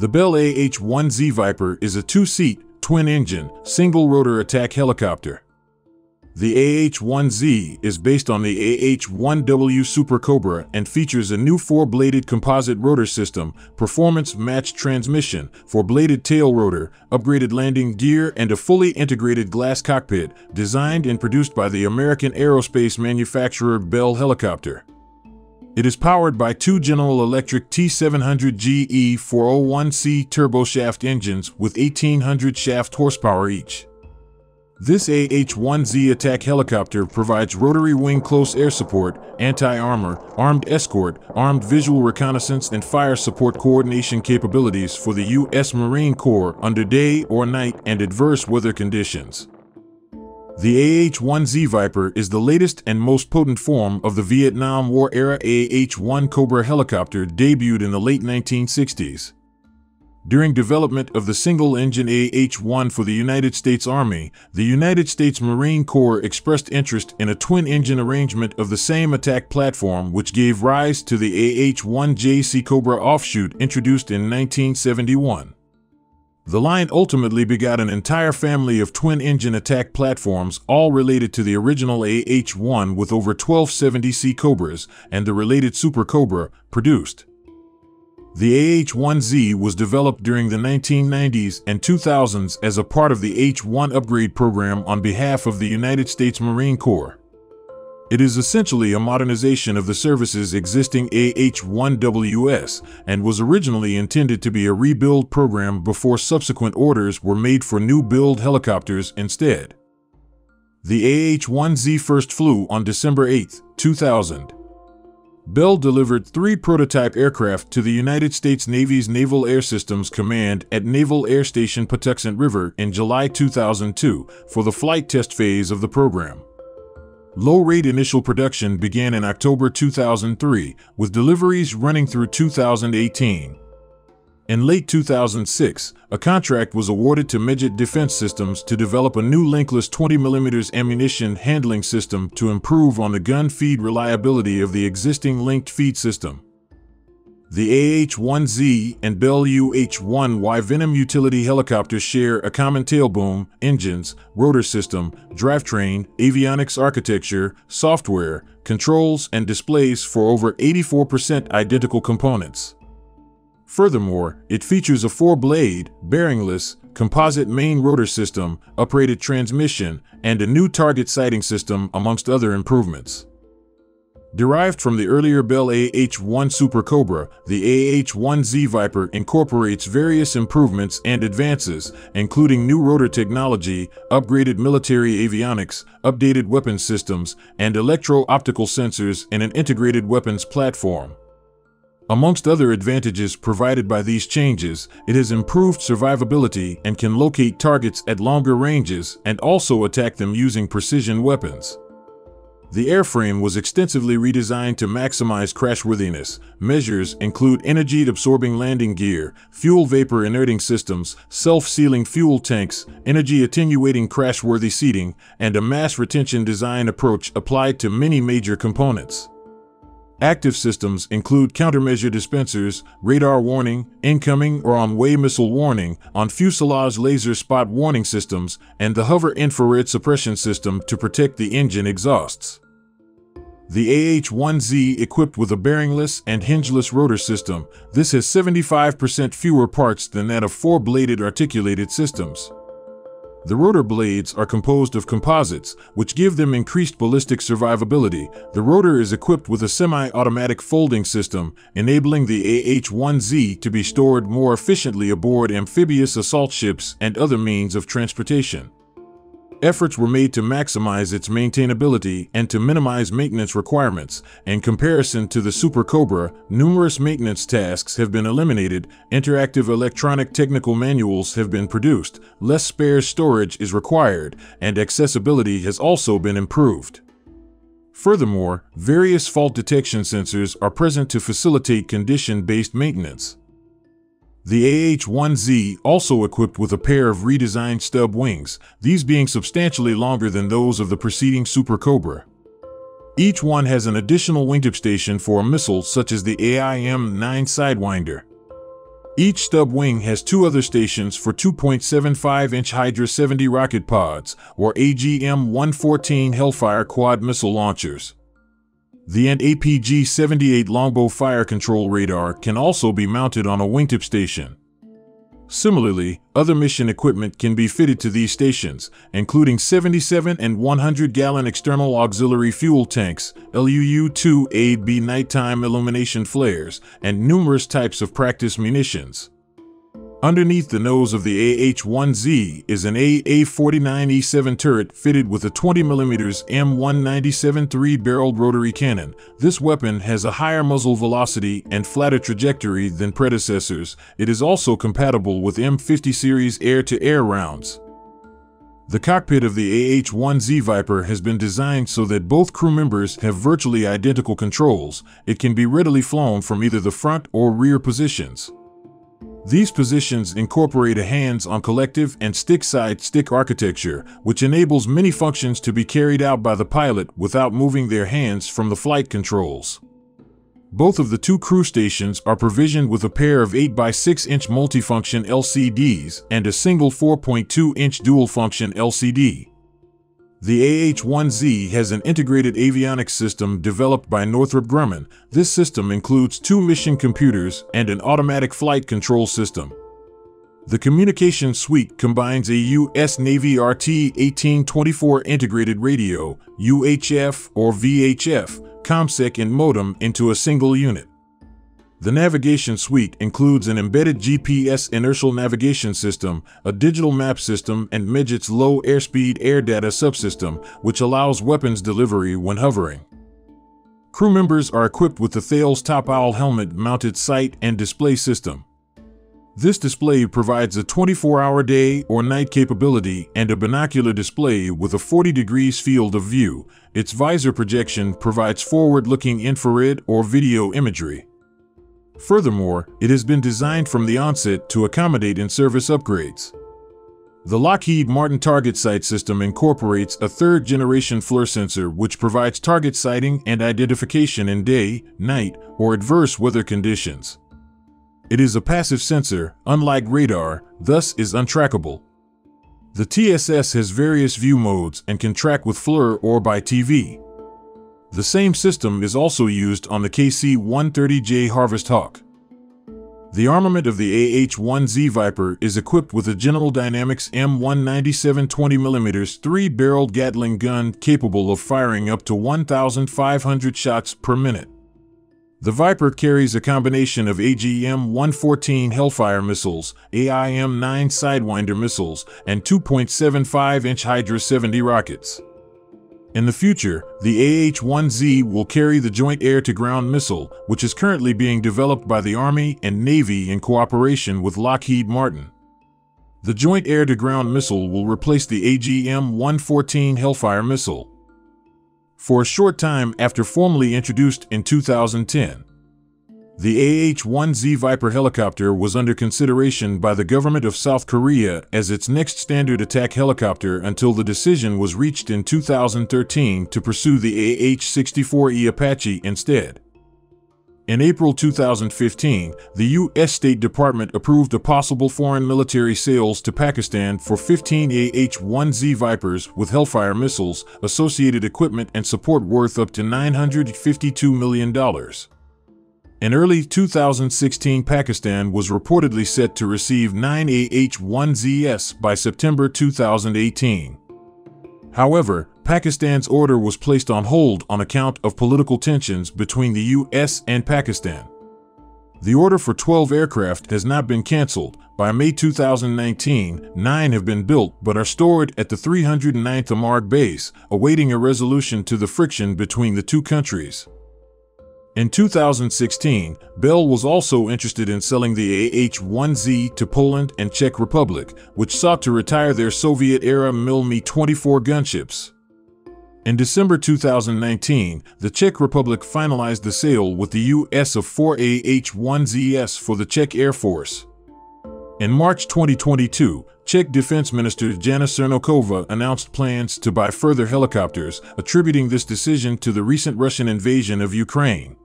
The Bell AH-1Z Viper is a two-seat, twin-engine, single-rotor attack helicopter. The AH-1Z is based on the AH-1W Super Cobra and features a new four-bladed composite rotor system, performance-matched transmission, four-bladed tail rotor, upgraded landing gear, and a fully integrated glass cockpit, designed and produced by the American aerospace manufacturer Bell Helicopter. It is powered by two General Electric T700GE 401C turboshaft engines with 1800 shaft horsepower each. This AH-1Z attack helicopter provides rotary wing close air support, anti-armor, armed escort, armed visual reconnaissance and fire support coordination capabilities for the U.S. Marine Corps under day or night and adverse weather conditions. The AH-1Z Viper is the latest and most potent form of the Vietnam War era AH-1 Cobra helicopter debuted in the late 1960s. During development of the single-engine AH-1 for the United States Army, the United States Marine Corps expressed interest in a twin-engine arrangement of the same attack platform which gave rise to the AH-1J SeaCobra offshoot introduced in 1971. The line ultimately begot an entire family of twin-engine attack platforms, all related to the original AH-1 with over 1270C Cobras and the related Super Cobra produced. The AH-1Z was developed during the 1990s and 2000s as a part of the H-1 upgrade program on behalf of the United States Marine Corps. It is essentially a modernization of the service's existing AH-1WS and was originally intended to be a rebuild program before subsequent orders were made for new build helicopters instead. The AH-1Z first flew on December 8, 2000. Bell delivered three prototype aircraft to the United States Navy's Naval Air Systems Command at Naval Air Station Patuxent River in July 2002 for the flight test phase of the program. Low-rate initial production began in October 2003, with deliveries running through 2018. In late 2006, a contract was awarded to Meggitt Defense Systems to develop a new linkless 20mm ammunition handling system to improve on the gun feed reliability of the existing linked feed system. The AH-1Z and Bell UH-1Y Venom utility helicopters share a common tailboom, engines, rotor system, drivetrain, avionics architecture, software, controls, and displays for over 84% identical components. Furthermore, it features a four-blade, bearingless, composite main rotor system, uprated transmission, and a new target sighting system amongst other improvements. Derived from the earlier Bell AH-1 Super Cobra, the AH-1Z Viper incorporates various improvements and advances, including new rotor technology, upgraded military avionics, updated weapons systems, and electro-optical sensors in an integrated weapons platform. Amongst other advantages provided by these changes, it has improved survivability and can locate targets at longer ranges and also attack them using precision weapons. The airframe was extensively redesigned to maximize crashworthiness. Measures include energy-absorbing landing gear, fuel vapor inerting systems, self-sealing fuel tanks, energy-attenuating crashworthy seating, and a mass retention design approach applied to many major components. Active systems include countermeasure dispensers, radar warning, incoming or on-way missile warning, on fuselage laser spot warning systems, and the hover infrared suppression system to protect the engine exhausts. The AH-1Z equipped with a bearingless and hingeless rotor system, this has 75% fewer parts than that of four-bladed articulated systems. The rotor blades are composed of composites, which give them increased ballistic survivability. The rotor is equipped with a semi-automatic folding system, enabling the AH-1Z to be stored more efficiently aboard amphibious assault ships and other means of transportation. Efforts were made to maximize its maintainability and to minimize maintenance requirements. In comparison to the Super Cobra, numerous maintenance tasks have been eliminated, interactive electronic technical manuals have been produced, less spare storage is required, and accessibility has also been improved. Furthermore, various fault detection sensors are present to facilitate condition-based maintenance. The AH-1Z also equipped with a pair of redesigned stub wings, these being substantially longer than those of the preceding Super Cobra. Each one has an additional wingtip station for a missile such as the AIM-9 Sidewinder. Each stub wing has two other stations for 2.75-inch Hydra 70 rocket pods, or AGM-114 Hellfire quad missile launchers. The ANT APG-78 longbow fire control radar can also be mounted on a wingtip station. Similarly, other mission equipment can be fitted to these stations, including 77 and 100-gallon external auxiliary fuel tanks, LUU-2 AB nighttime illumination flares, and numerous types of practice munitions. Underneath the nose of the AH-1Z is an AA-49E7 turret fitted with a 20mm M197 three-barreled rotary cannon. This weapon has a higher muzzle velocity and flatter trajectory than predecessors. It is also compatible with M50 series air-to-air -air rounds. The cockpit of the AH-1Z Viper has been designed so that both crew members have virtually identical controls. It can be readily flown from either the front or rear positions. These positions incorporate a hands-on collective and stick-side-stick architecture, which enables many functions to be carried out by the pilot without moving their hands from the flight controls. Both of the two crew stations are provisioned with a pair of 8x6-inch multifunction LCDs and a single 4.2-inch dual-function LCD. The AH-1Z has an integrated avionics system developed by Northrop Grumman. This system includes two mission computers and an automatic flight control system. The communication suite combines a U.S. Navy RT-1824 integrated radio, UHF or VHF, ComSec and modem into a single unit. The navigation suite includes an embedded GPS inertial navigation system, a digital map system, and Meggitt's low airspeed air data subsystem, which allows weapons delivery when hovering. Crew members are equipped with the Thales Top Owl helmet mounted sight and display system. This display provides a 24-hour day or night capability and a binocular display with a 40 degrees field of view. Its visor projection provides forward-looking infrared or video imagery. Furthermore, it has been designed from the onset to accommodate in-service upgrades. The Lockheed Martin Target Sight System incorporates a third-generation FLIR sensor which provides target sighting and identification in day, night, or adverse weather conditions. It is a passive sensor, unlike radar, thus is untrackable. The TSS has various view modes and can track with FLIR or by TV. The same system is also used on the KC-130J Harvest Hawk. The armament of the AH-1Z Viper is equipped with a General Dynamics M197 20mm three-barreled Gatling gun capable of firing up to 1,500 shots per minute. The Viper carries a combination of AGM-114 Hellfire missiles, AIM-9 Sidewinder missiles, and 2.75-inch Hydra 70 rockets. In the future, the AH-1Z will carry the Joint Air-to-Ground Missile, which is currently being developed by the Army and Navy in cooperation with Lockheed Martin. The Joint Air-to-Ground Missile will replace the AGM-114 Hellfire missile. For a short time after formally introduced in 2010, the AH-1Z Viper helicopter was under consideration by the government of South Korea as its next standard attack helicopter until the decision was reached in 2013 to pursue the AH-64E Apache instead. In April 2015, the U.S. State Department approved a possible foreign military sales to Pakistan for 15 AH-1Z Vipers with Hellfire missiles, associated equipment and support worth up to $952 million. In early 2016, Pakistan was reportedly set to receive 9 AH-1ZS by September 2018. However, Pakistan's order was placed on hold on account of political tensions between the US and Pakistan. The order for 12 aircraft has not been canceled. By May 2019, nine have been built but are stored at the 309th AMARG base, awaiting a resolution to the friction between the two countries. In 2016, Bell was also interested in selling the AH-1Z to Poland and Czech Republic, which sought to retire their Soviet-era Mil Mi-24 gunships. In December 2019, the Czech Republic finalized the sale with the US of four AH-1ZS for the Czech Air Force. In March 2022, Czech Defense Minister Jana Černochová announced plans to buy further helicopters, attributing this decision to the recent Russian invasion of Ukraine.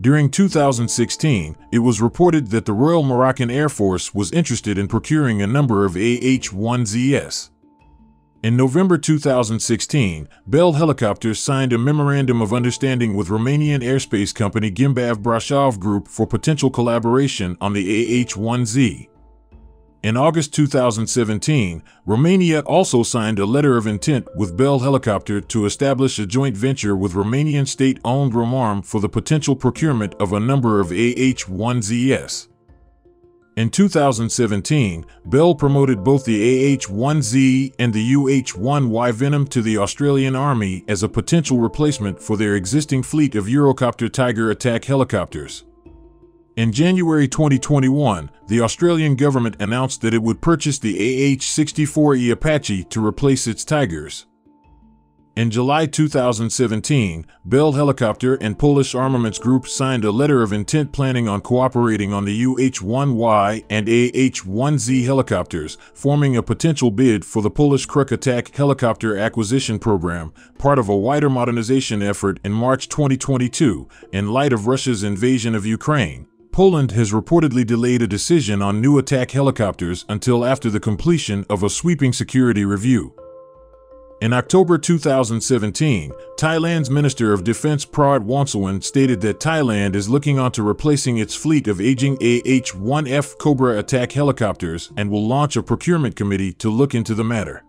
During 2016, it was reported that the Royal Moroccan Air Force was interested in procuring a number of AH-1ZS. In November 2016, Bell Helicopters signed a memorandum of understanding with Romanian airspace company Gimbav Brașov Group for potential collaboration on the AH-1Z. In August 2017, Romania also signed a letter of intent with Bell Helicopter to establish a joint venture with Romanian state-owned Romarm for the potential procurement of a number of AH-1ZS. In 2017, Bell promoted both the AH-1Z and the UH-1Y Venom to the Australian Army as a potential replacement for their existing fleet of Eurocopter Tiger attack helicopters. In January 2021, the Australian government announced that it would purchase the AH-64E Apache to replace its Tigers. In July 2017, Bell Helicopter and Polish Armaments Group signed a letter of intent planning on cooperating on the UH-1Y and AH-1Z helicopters, forming a potential bid for the Polish Kruk Attack helicopter acquisition program, part of a wider modernization effort in March 2022, in light of Russia's invasion of Ukraine. Poland has reportedly delayed a decision on new attack helicopters until after the completion of a sweeping security review. In October 2017, Thailand's Minister of Defense Prawit Wongsuwan stated that Thailand is looking onto replacing its fleet of aging AH-1F Cobra attack helicopters and will launch a procurement committee to look into the matter.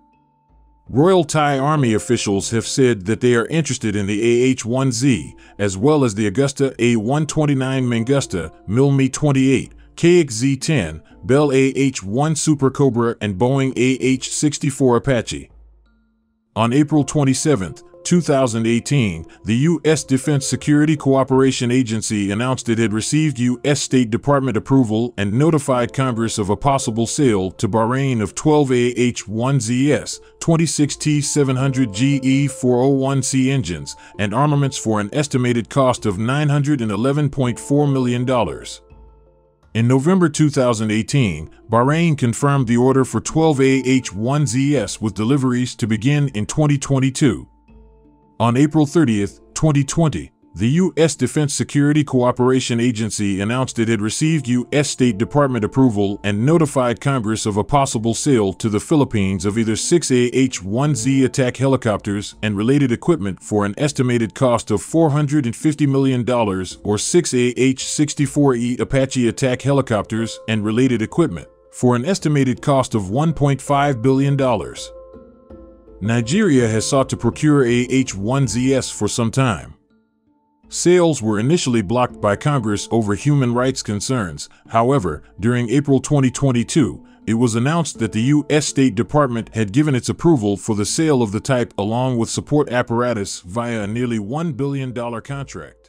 Royal Thai Army officials have said that they are interested in the AH-1Z, as well as the Agusta A-129 Mangusta, Mil Mi-28, KXZ-10, Bell AH-1 Super Cobra, and Boeing AH-64 Apache. On April 27, 2018, the U.S. Defense Security Cooperation Agency announced it had received U.S. State Department approval and notified Congress of a possible sale to Bahrain of 12 AH-1ZS, 26 T-700 GE-401C engines, and armaments for an estimated cost of $911.4 million. In November 2018, Bahrain confirmed the order for 12 AH-1ZS with deliveries to begin in 2022. On April 30, 2020, the U.S. Defense Security Cooperation Agency announced it had received U.S. State Department approval and notified Congress of a possible sale to the Philippines of either six AH-1Z attack helicopters and related equipment for an estimated cost of $450 million or six AH-64E Apache attack helicopters and related equipment for an estimated cost of $1.5 billion. Nigeria has sought to procure AH-1ZS for some time. Sales were initially blocked by Congress over human rights concerns. However, during April 2022, it was announced that the U.S. State Department had given its approval for the sale of the type along with support apparatus via a nearly $1 billion contract.